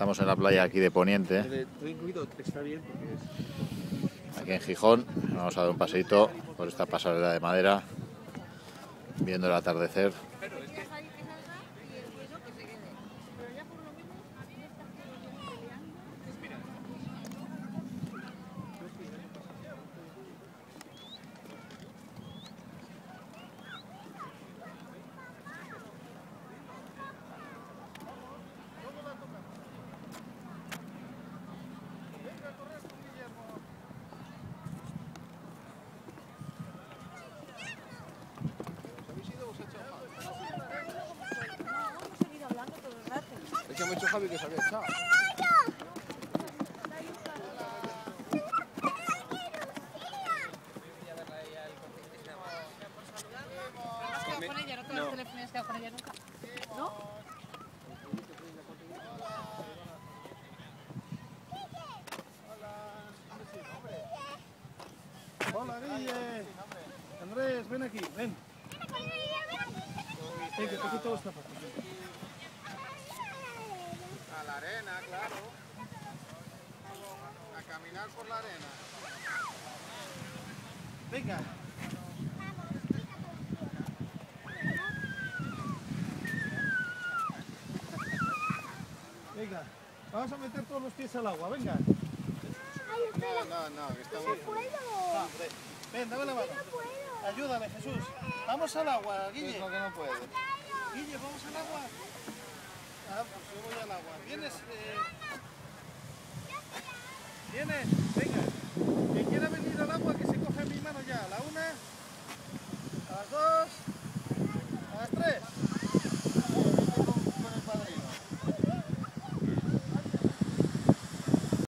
Estamos en la playa aquí de Poniente, aquí en Gijón. Vamos a dar un paseito por esta pasarela de madera, viendo el atardecer. Que me ha Javi que se había. Hola, Guille. Andrés, ven aquí, ven. Ven, que te quito esta parte. A la arena, claro. A caminar por la arena. Venga. Venga, vamos a meter todos los pies al agua, venga. No, no, no, que estamos... Va, ven, ven, dame la mano. Ayúdame, Jesús. Vamos al agua, ¿Qué Guille. lo que no puede? Guille, vamos al agua. Ah, pues yo voy al agua. ¿Vienes? Eh... ¿Vienes? Venga.